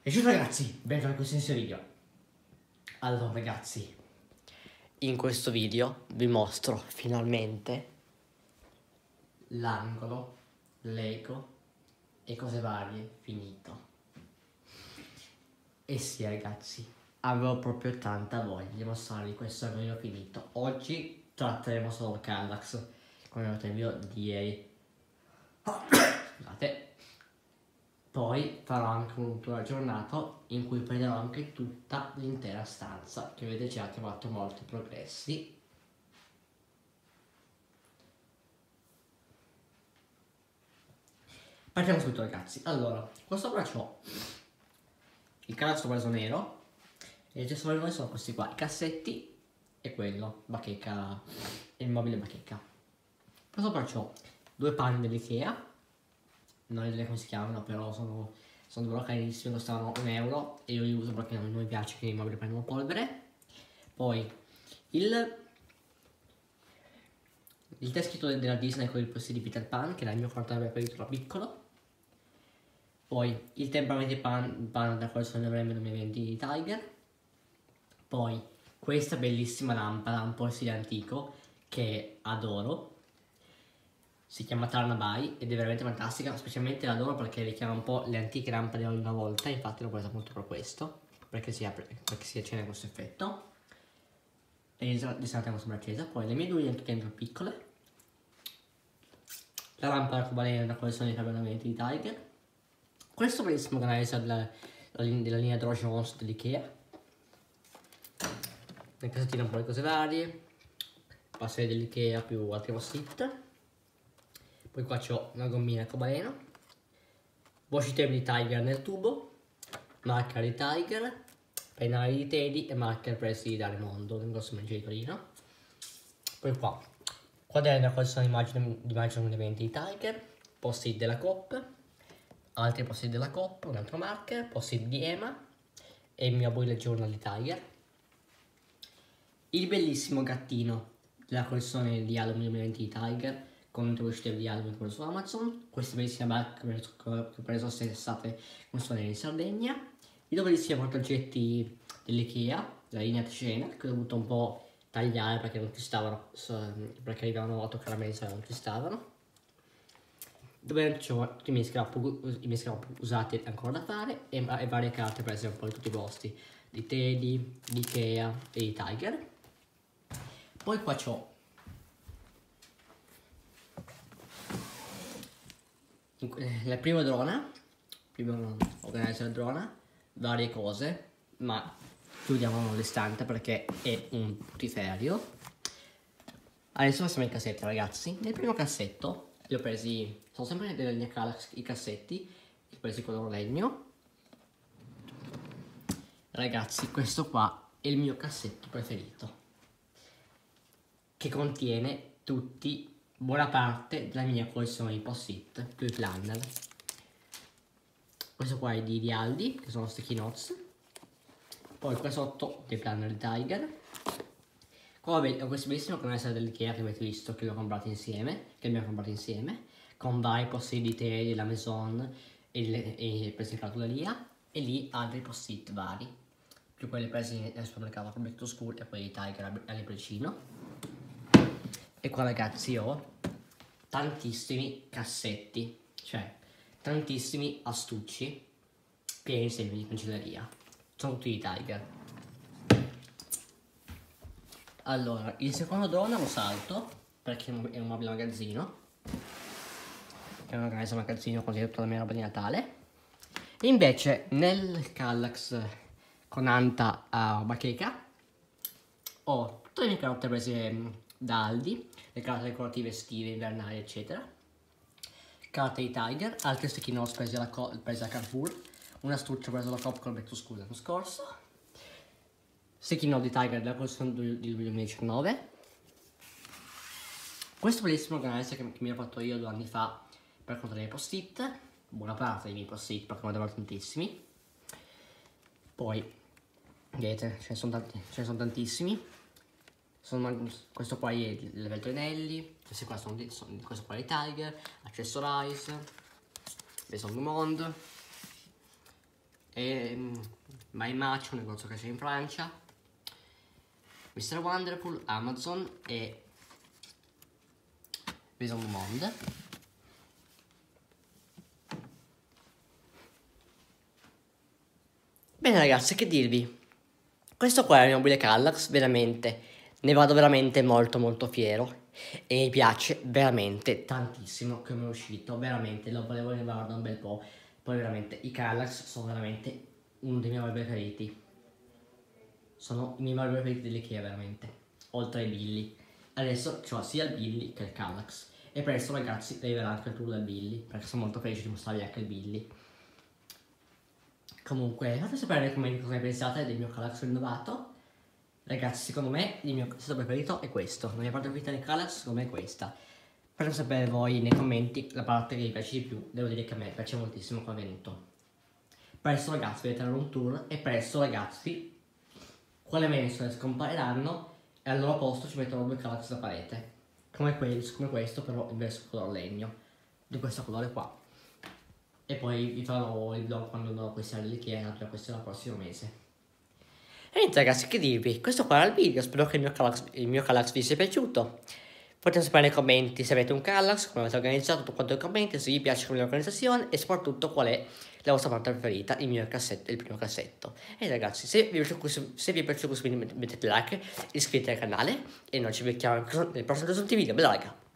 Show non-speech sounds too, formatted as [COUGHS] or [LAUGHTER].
E ciao ragazzi, benvenuti a questo inizio video. Allora ragazzi, in questo video vi mostro finalmente l'angolo, Lego e cose varie finito. E sì ragazzi, avevo proprio tanta voglia di mostrarvi questo angolino finito. Oggi tratteremo solo Kallax, come ho detto nel video di ieri. [COUGHS] Scusate. Poi farò anche un tour aggiornato in cui prenderò anche tutta l'intera stanza che vedete già che ho fatto molti progressi. Partiamo subito ragazzi. Allora, qua sopra c'ho il canastro preso nero e il gesso valore sono questi qua, i cassetti e quello, bacheca, il mobile bacheca. Qua sopra c'ho due panni dell'Ikea non idea come si chiamano, però sono, sono davvero carinissimi, costavano un euro e io li uso perché non mi piace che i mobili prendano polvere. Poi il, il teschito della Disney con il posto di Peter Pan, che era il mio quarto preferito da piccolo. Poi il temperamento pan, pan da sono le 2020 di Tiger. Poi questa bellissima lampada, un po' stile antico, che adoro si chiama Tarnabai ed è veramente fantastica, specialmente l'adoro perché richiama un po' le antiche lampade di una volta, infatti l'ho presa appunto per questo, perché si, apre, perché si accende questo effetto. E di è sempre accesa, poi le mie due dentro piccole, la lampada arcobaleno da collezione di cambiamenti di Tiger, questo bellissimo canale della, della linea Draw Jones dell'Ikea, nel cassettino un po' di cose varie, passare dell'Ikea più altri post-it, poi qua c'ho una gommina cobaleno, washi tape di Tiger nel tubo, marker di Tiger, pennali di Teddy e marker presi da Raimondo, un grosso mangiatorino. Poi qua, quaderno con sono immagini di immagini eventi di Tiger, post-it della COP, altri post-it della COP, un altro marker, post-it di Ema e il mio bullet journal di Tiger. Il bellissimo gattino. Della collezione di Halo 2020 di Tiger, con uscite di album su Amazon, queste bellissime barche che ho preso quest'estate con suonare in Sardegna, i due bellissimi portaoggetti dell'Ikea, la linea Cena, che ho dovuto un po' tagliare perché non ci stavano, perché arrivavano 8 caramelle e non ci stavano, dove c'ho tutti i miei, scrap, usati ancora da fare e, e, varie carte prese un po' di tutti i posti, di Teddy, di Ikea e di Tiger. Poi qua c'ho la prima drona, prima organizzer drona, varie cose, ma chiudiamo l'istante perché è un putiferio. Adesso passiamo ai cassetti ragazzi. Nel primo cassetto li ho presi, sono sempre della linea Calax i cassetti, li ho presi color legno. Ragazzi, questo qua è il mio cassetto preferito, che contiene tutti buona parte della mia collezione di post-it più i planner. Questo qua è di Vialdi, che sono sticky notes. Poi qua sotto dei planner di Tiger. Qua ho questo bellissimo canale dell'Ikea che avete visto, che l'ho comprato insieme, che abbiamo comprato insieme, con vari post-it di te, della Maison e, e presi in cartoleria, e lì altri post-it vari, più quelli presi nel supermercato come Back to School e quelli di Tiger a libricino. E qua ragazzi ho tantissimi cassetti, cioè tantissimi astucci pieni di semi di cancelleria. Sono tutti di Tiger. Allora, il secondo drone lo salto perché è un mobile magazzino. È un organizzo magazzino con tutta la mia roba di Natale. E invece nel Kallax con Anta a uh, bacheca ho tutte le mie carote prese da Aldi, le carte decorative estive, invernali, eccetera. Carte di Tiger, altre sticky notes prese da, Carrefour, un astuccio preso da Coop con Back to School l'anno scorso, sticky note di Tiger della collezione del 2019, questo bellissimo organizer che, mi ho fatto io due anni fa per contenere i post-it, buona parte dei miei post-it perché ne davvero tantissimi, poi vedete ce ne sono, tanti, ce ne sono tantissimi, sono, questo qua è il level Trenelli, questi qua sono, sono questo qua è Tiger, Accessorize, Maison du Monde, e My Match, un negozio che c'è in Francia, Mr. Wonderful, Amazon e Maison du Monde. Bene ragazzi, che dirvi? Questo qua è il mio mobile Kallax, veramente, ne vado veramente molto molto fiero e mi piace veramente tantissimo come è uscito, veramente, lo volevo levare da un bel po', poi veramente i Kallax sono veramente uno dei miei mobili preferiti, sono i miei mobili preferiti dell'Ikea veramente, oltre ai Billy. Adesso ho sia il Billy che il Kallax e presto ragazzi arriverà anche il tour del Billy, perché sono molto felice di mostrarvi anche il Billy. Comunque, fate sapere nei commenti cosa ne pensate del mio Kallax rinnovato. Ragazzi, secondo me il mio cassetto preferito è questo. La mia parte preferita del Kallax, secondo me, è questa. Fatemi sapere voi nei commenti la parte che vi piace di più. Devo dire che a me piace moltissimo è venuto. Presto ragazzi vedete un tour e presto ragazzi quelle mensole scompariranno e al loro posto ci metterò due Kallax da parete. Come, questo, come questo, però invece color legno. Di questo colore qua e poi vi farò il vlog quando andrò a acquistare già questo è il prossimo mese. E niente ragazzi, che dirvi, questo qua era il video, spero che il mio Kallax, vi sia piaciuto. Potete sapere nei commenti se avete un Kallax, come avete organizzato, tutto quanto i commenti, se vi piace come l'organizzazione e soprattutto qual è la vostra parte preferita, il mio cassetto, il primo cassetto. E ragazzi, se vi è piaciuto questo, se vi è piaciuto questo video mettete like, iscrivetevi al canale e noi ci becchiamo nel prossimo video. Bella raga!